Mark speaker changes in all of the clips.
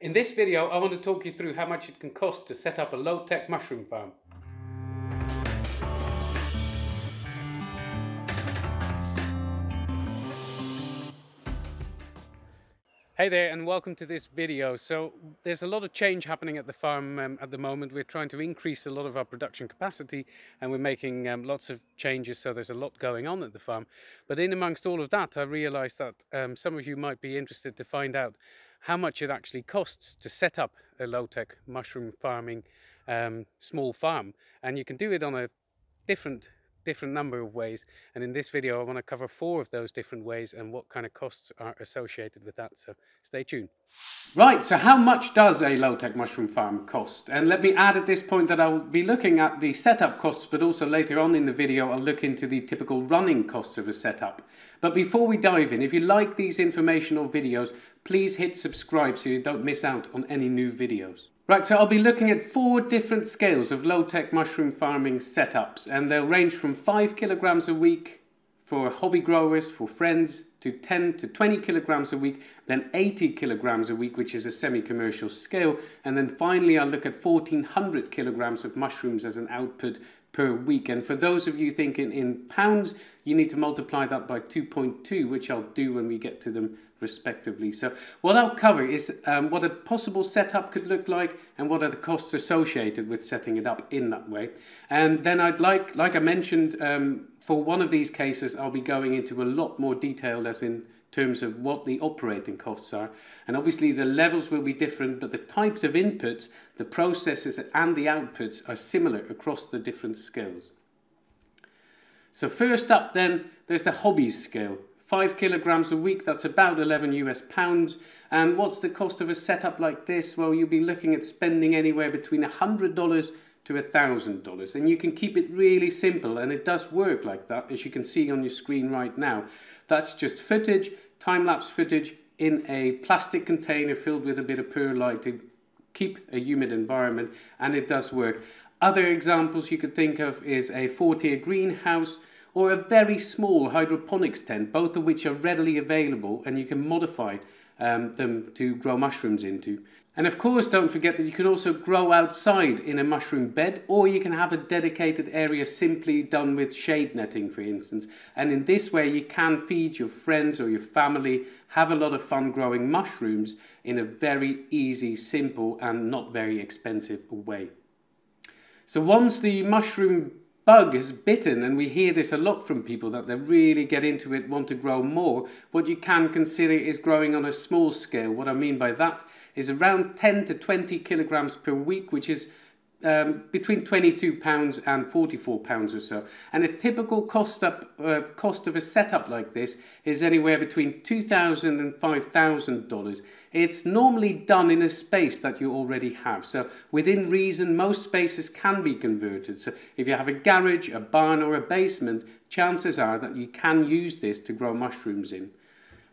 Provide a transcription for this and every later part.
Speaker 1: In this video, I want to talk you through how much it can cost to set up a low-tech mushroom farm. Hey there and welcome to this video. So there's a lot of change happening at the farm um, at the moment. We're trying to increase a lot of our production capacity and we're making um, lots of changes so there's a lot going on at the farm. But in amongst all of that I realized that um, some of you might be interested to find out how much it actually costs to set up a low-tech mushroom farming um, small farm. And you can do it on a different different number of ways and in this video I want to cover four of those different ways and what kind of costs are associated with that so stay tuned. Right so how much does a low-tech mushroom farm cost and let me add at this point that I'll be looking at the setup costs but also later on in the video I'll look into the typical running costs of a setup. But before we dive in if you like these informational videos please hit subscribe so you don't miss out on any new videos. Right, so I'll be looking at four different scales of low-tech mushroom farming setups and they'll range from 5 kilograms a week for hobby growers, for friends, to 10 to 20 kilograms a week, then 80 kilograms a week, which is a semi-commercial scale, and then finally I'll look at 1400 kilograms of mushrooms as an output per week. And for those of you thinking in pounds, you need to multiply that by 2.2, which I'll do when we get to them respectively. So what I'll cover is um, what a possible setup could look like and what are the costs associated with setting it up in that way. And then I'd like, like I mentioned, um, for one of these cases, I'll be going into a lot more detail as in terms of what the operating costs are. And obviously the levels will be different, but the types of inputs, the processes and the outputs are similar across the different scales. So first up then, there's the hobbies scale. 5 kilograms a week, that's about 11 US pounds. And what's the cost of a setup like this? Well, you'll be looking at spending anywhere between $100 to $1,000. And you can keep it really simple, and it does work like that, as you can see on your screen right now. That's just footage, time-lapse footage, in a plastic container filled with a bit of perlite to keep a humid environment, and it does work. Other examples you could think of is a four-tier greenhouse, or a very small hydroponics tent, both of which are readily available and you can modify um, them to grow mushrooms into. And of course, don't forget that you can also grow outside in a mushroom bed, or you can have a dedicated area simply done with shade netting, for instance. And in this way, you can feed your friends or your family, have a lot of fun growing mushrooms in a very easy, simple, and not very expensive way. So once the mushroom bug has bitten, and we hear this a lot from people that they really get into it, want to grow more, what you can consider is growing on a small scale. What I mean by that is around 10 to 20 kilograms per week, which is um, between 22 pounds and 44 pounds or so. And a typical cost up uh, cost of a setup like this is anywhere between 2,000 and 5,000 dollars. It's normally done in a space that you already have. So within reason, most spaces can be converted. So if you have a garage, a barn, or a basement, chances are that you can use this to grow mushrooms in.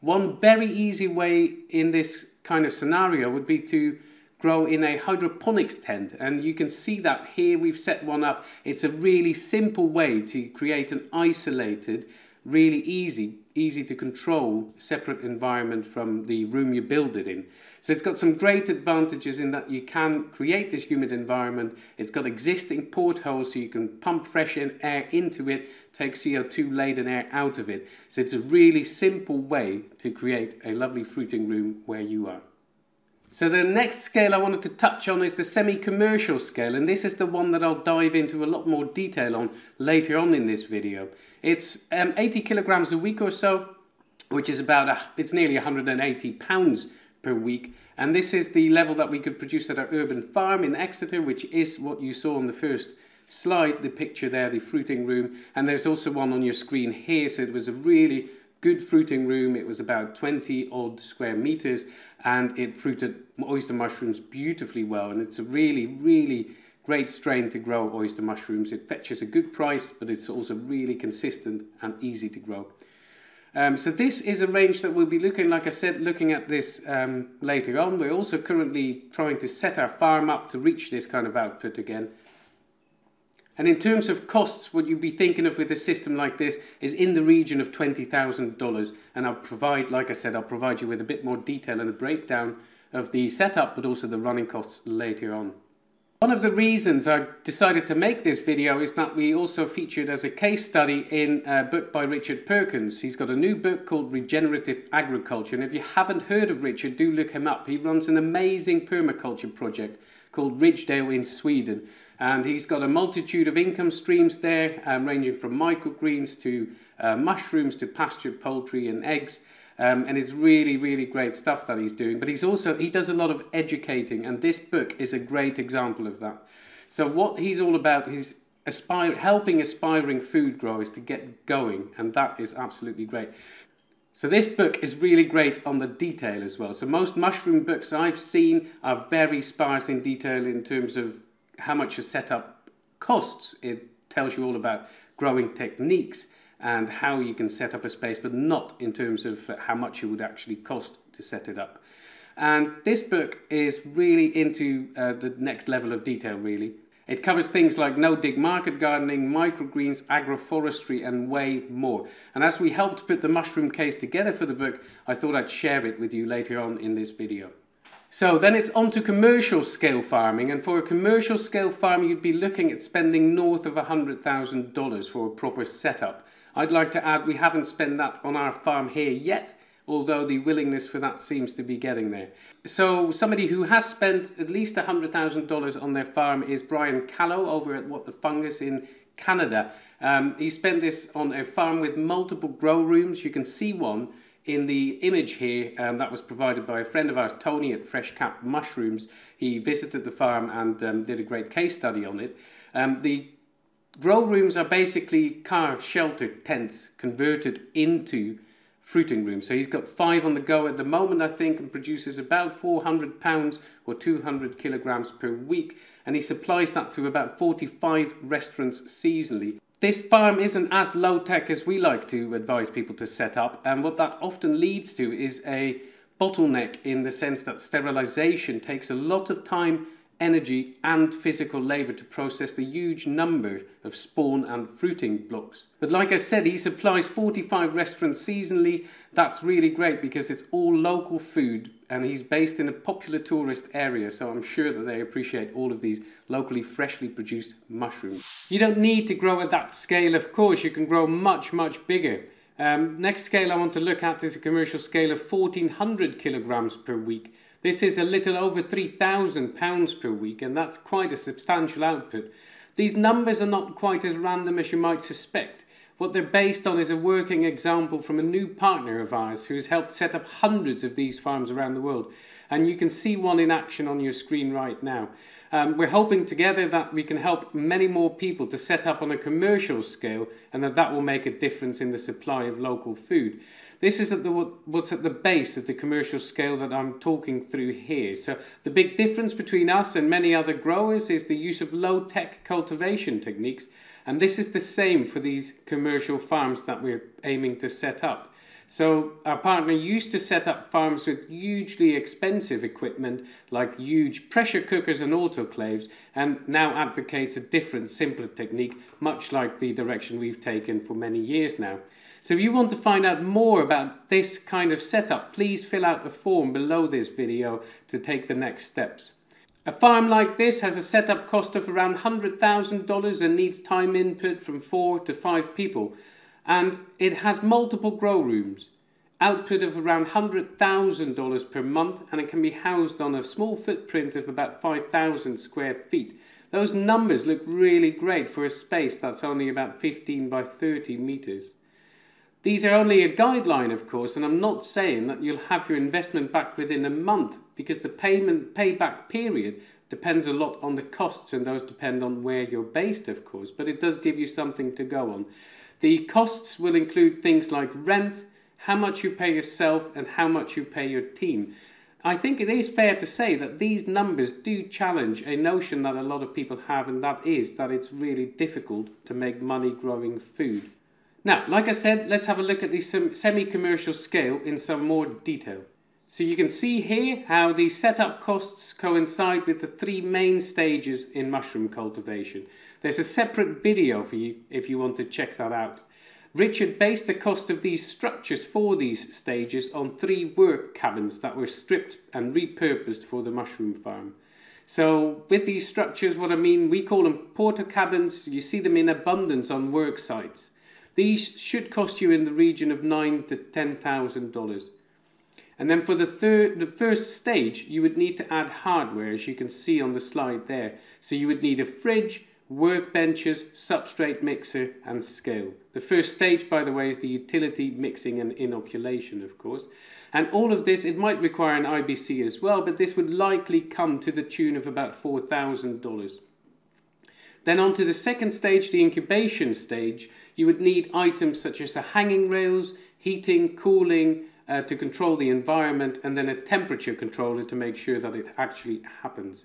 Speaker 1: One very easy way in this kind of scenario would be to grow in a hydroponics tent. And you can see that here we've set one up. It's a really simple way to create an isolated really easy easy to control separate environment from the room you build it in. So it's got some great advantages in that you can create this humid environment. It's got existing portholes so you can pump fresh air into it take CO2 laden air out of it. So it's a really simple way to create a lovely fruiting room where you are so the next scale I wanted to touch on is the semi-commercial scale and this is the one that I'll dive into a lot more detail on later on in this video. It's um, 80 kilograms a week or so, which is about, a, it's nearly 180 pounds per week. And this is the level that we could produce at our urban farm in Exeter, which is what you saw on the first slide, the picture there, the fruiting room. And there's also one on your screen here, so it was a really good fruiting room. It was about 20 odd square meters and it fruited oyster mushrooms beautifully well. And it's a really, really great strain to grow oyster mushrooms. It fetches a good price, but it's also really consistent and easy to grow. Um, so this is a range that we'll be looking, like I said, looking at this um, later on. We're also currently trying to set our farm up to reach this kind of output again. And in terms of costs, what you'd be thinking of with a system like this is in the region of $20,000. And I'll provide, like I said, I'll provide you with a bit more detail and a breakdown of the setup but also the running costs later on. One of the reasons I decided to make this video is that we also featured as a case study in a book by Richard Perkins. He's got a new book called Regenerative Agriculture and if you haven't heard of Richard do look him up. He runs an amazing permaculture project called Ridgedale in Sweden and he's got a multitude of income streams there um, ranging from microgreens to uh, mushrooms to pastured poultry and eggs um, and it's really, really great stuff that he's doing. But he's also, he does a lot of educating, and this book is a great example of that. So what he's all about is aspire, helping aspiring food growers to get going, and that is absolutely great. So this book is really great on the detail as well. So most mushroom books I've seen are very sparse in detail in terms of how much a setup costs. It tells you all about growing techniques and how you can set up a space, but not in terms of how much it would actually cost to set it up. And this book is really into uh, the next level of detail, really. It covers things like no-dig market gardening, microgreens, agroforestry, and way more. And as we helped put the mushroom case together for the book, I thought I'd share it with you later on in this video. So then it's on to commercial scale farming. And for a commercial scale farm, you'd be looking at spending north of $100,000 for a proper setup. I'd like to add we haven't spent that on our farm here yet, although the willingness for that seems to be getting there. So somebody who has spent at least $100,000 on their farm is Brian Callow over at What the Fungus in Canada. Um, he spent this on a farm with multiple grow rooms. You can see one in the image here um, that was provided by a friend of ours, Tony at Fresh Cap Mushrooms. He visited the farm and um, did a great case study on it. Um, the grow rooms are basically car shelter tents converted into fruiting rooms. So he's got five on the go at the moment, I think, and produces about 400 pounds or 200 kilograms per week. And he supplies that to about 45 restaurants seasonally. This farm isn't as low tech as we like to advise people to set up. And what that often leads to is a bottleneck in the sense that sterilization takes a lot of time energy and physical labour to process the huge number of spawn and fruiting blocks. But like I said, he supplies 45 restaurants seasonally. That's really great because it's all local food and he's based in a popular tourist area, so I'm sure that they appreciate all of these locally freshly produced mushrooms. You don't need to grow at that scale, of course, you can grow much, much bigger. Um, next scale I want to look at is a commercial scale of 1400 kilograms per week. This is a little over £3,000 per week, and that's quite a substantial output. These numbers are not quite as random as you might suspect. What they're based on is a working example from a new partner of ours who's helped set up hundreds of these farms around the world. And you can see one in action on your screen right now. Um, we're hoping together that we can help many more people to set up on a commercial scale and that that will make a difference in the supply of local food. This is at the, what's at the base of the commercial scale that I'm talking through here. So the big difference between us and many other growers is the use of low-tech cultivation techniques. And this is the same for these commercial farms that we're aiming to set up. So our partner used to set up farms with hugely expensive equipment like huge pressure cookers and autoclaves and now advocates a different simpler technique much like the direction we've taken for many years now. So if you want to find out more about this kind of setup, please fill out the form below this video to take the next steps. A farm like this has a setup cost of around $100,000 and needs time input from four to five people. And it has multiple grow rooms, output of around $100,000 per month, and it can be housed on a small footprint of about 5,000 square feet. Those numbers look really great for a space that's only about 15 by 30 meters. These are only a guideline, of course, and I'm not saying that you'll have your investment back within a month because the payment payback period depends a lot on the costs and those depend on where you're based, of course, but it does give you something to go on. The costs will include things like rent, how much you pay yourself, and how much you pay your team. I think it is fair to say that these numbers do challenge a notion that a lot of people have, and that is that it's really difficult to make money growing food. Now, like I said, let's have a look at the semi-commercial scale in some more detail. So you can see here how the setup costs coincide with the three main stages in mushroom cultivation. There's a separate video for you if you want to check that out. Richard based the cost of these structures for these stages on three work cabins that were stripped and repurposed for the mushroom farm. So with these structures, what I mean, we call them Portakabins. You see them in abundance on work sites. These should cost you in the region of nine to ten thousand dollars. And then for the third, the first stage, you would need to add hardware, as you can see on the slide there. So you would need a fridge, workbenches, substrate mixer, and scale. The first stage, by the way, is the utility mixing and inoculation, of course. And all of this, it might require an IBC as well, but this would likely come to the tune of about $4,000. Then on to the second stage, the incubation stage, you would need items such as a hanging rails, heating, cooling, uh, to control the environment, and then a temperature controller to make sure that it actually happens.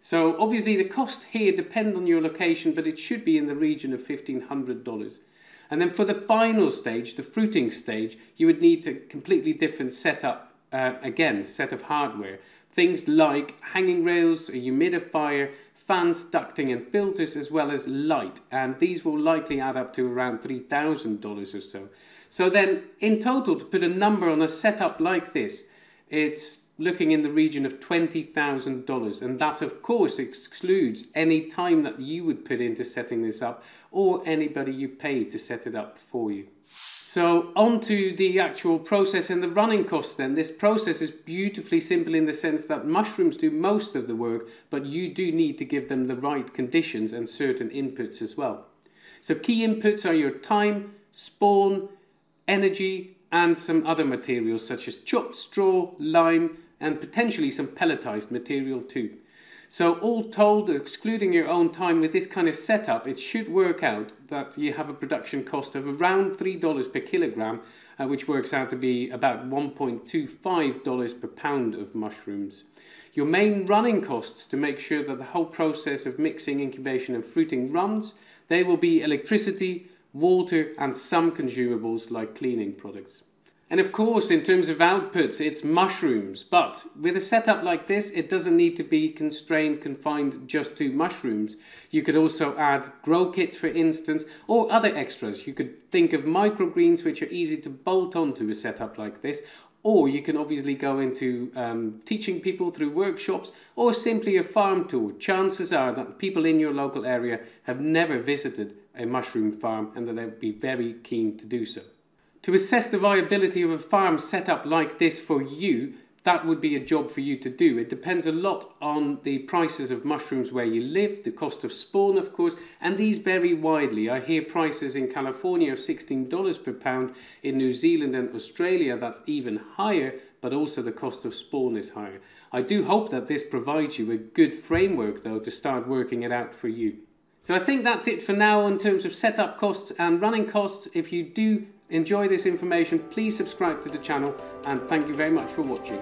Speaker 1: So obviously the cost here depends on your location, but it should be in the region of $1,500. And then for the final stage, the fruiting stage, you would need a completely different setup, uh, again, set of hardware. Things like hanging rails, a humidifier, fans, ducting and filters, as well as light. And these will likely add up to around $3,000 or so. So then in total, to put a number on a setup like this, it's looking in the region of $20,000. And that, of course, excludes any time that you would put into setting this up or anybody you pay to set it up for you. So on to the actual process and the running costs then. This process is beautifully simple in the sense that mushrooms do most of the work, but you do need to give them the right conditions and certain inputs as well. So key inputs are your time, spawn, energy, and some other materials such as chopped straw, lime, and potentially some pelletized material too. So all told, excluding your own time with this kind of setup, it should work out that you have a production cost of around $3 per kilogram, uh, which works out to be about $1.25 per pound of mushrooms. Your main running costs to make sure that the whole process of mixing, incubation and fruiting runs, they will be electricity, water and some consumables like cleaning products. And of course, in terms of outputs, it's mushrooms. But with a setup like this, it doesn't need to be constrained, confined just to mushrooms. You could also add grow kits, for instance, or other extras. You could think of microgreens, which are easy to bolt onto a setup like this. Or you can obviously go into um, teaching people through workshops or simply a farm tour. Chances are that people in your local area have never visited a mushroom farm and that they would be very keen to do so. To assess the viability of a farm set up like this for you, that would be a job for you to do. It depends a lot on the prices of mushrooms where you live, the cost of spawn, of course, and these vary widely. I hear prices in California of $16 per pound, in New Zealand and Australia that's even higher, but also the cost of spawn is higher. I do hope that this provides you a good framework though to start working it out for you. So I think that's it for now in terms of setup costs and running costs. If you do enjoy this information, please subscribe to the channel and thank you very much for watching.